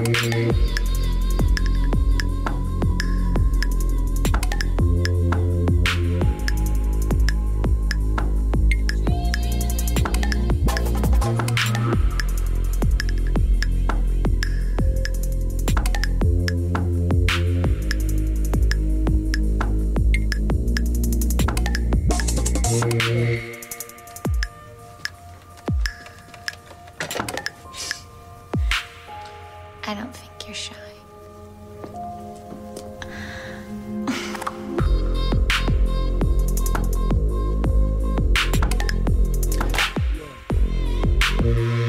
Mm-hmm. I don't think you're shy. yeah.